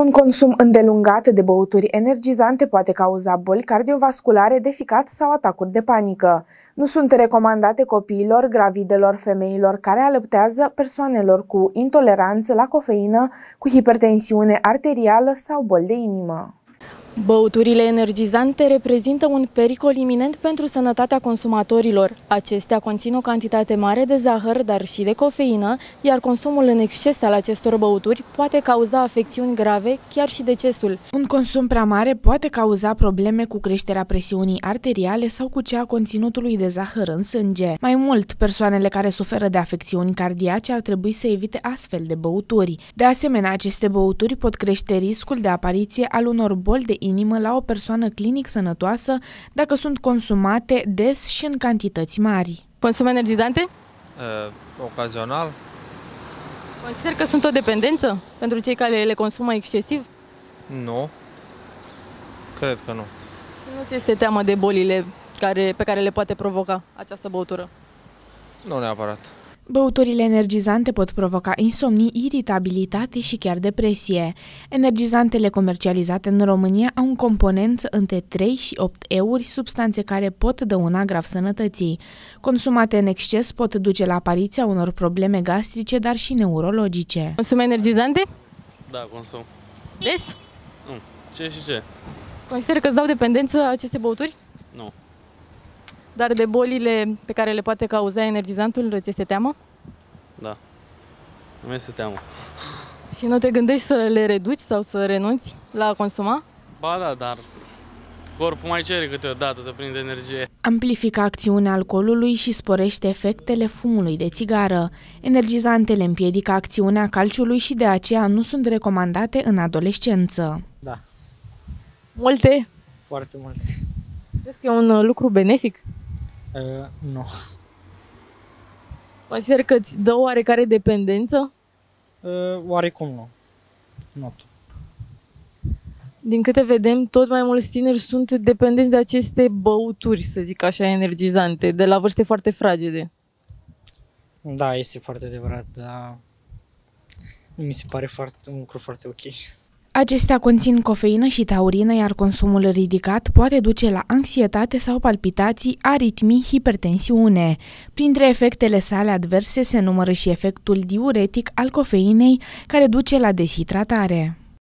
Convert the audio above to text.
Un consum îndelungat de băuturi energizante poate cauza boli cardiovasculare, de ficat sau atacuri de panică. Nu sunt recomandate copiilor, gravidelor, femeilor care alăptează, persoanelor cu intoleranță la cofeină, cu hipertensiune arterială sau boli de inimă. Băuturile energizante reprezintă un pericol iminent pentru sănătatea consumatorilor. Acestea conțin o cantitate mare de zahăr, dar și de cofeină, iar consumul în exces al acestor băuturi poate cauza afecțiuni grave, chiar și decesul. Un consum prea mare poate cauza probleme cu creșterea presiunii arteriale sau cu cea a conținutului de zahăr în sânge. Mai mult, persoanele care suferă de afecțiuni cardiace ar trebui să evite astfel de băuturi. De asemenea, aceste băuturi pot crește riscul de apariție al unor boli de inimă la o persoană clinic sănătoasă dacă sunt consumate des și în cantități mari. Consum energizante? Uh, ocazional. Consider că sunt o dependență pentru cei care le consumă excesiv? Nu. Cred că nu. Și nu ți este teamă de bolile care, pe care le poate provoca această băutură? Nu neapărat. Băuturile energizante pot provoca insomnii, iritabilitate și chiar depresie. Energizantele comercializate în România au un componență între 3 și 8 euri, substanțe care pot dăuna grav sănătății. Consumate în exces pot duce la apariția unor probleme gastrice, dar și neurologice. Consum energizante? Da, consum. Des? Nu. Ce și ce? Consider că îți dau dependență aceste băuturi? Nu. Dar de bolile pe care le poate cauza energizantul, îți este teamă? Da. Nu mi este teamă. Și nu te gândești să le reduci sau să renunți la a consuma? Ba da, dar corpul mai cere câteodată să prinde energie. Amplifică acțiunea alcoolului și sporește efectele fumului de țigară. Energizantele împiedică acțiunea calciului și de aceea nu sunt recomandate în adolescență. Da. Multe? Foarte multe. Crezi că e un lucru benefic? Uh, nu. Consider că îți dă oarecare dependență? Uh, oarecum nu. Nu. Din câte vedem, tot mai mulți tineri sunt dependenți de aceste băuturi, să zic așa, energizante, de la vârste foarte fragede. Da, este foarte adevărat, dar nu mi se pare foarte, un lucru foarte ok. Acestea conțin cofeină și taurină, iar consumul ridicat poate duce la anxietate sau palpitații, aritmii, hipertensiune. Printre efectele sale adverse se numără și efectul diuretic al cofeinei, care duce la deshidratare.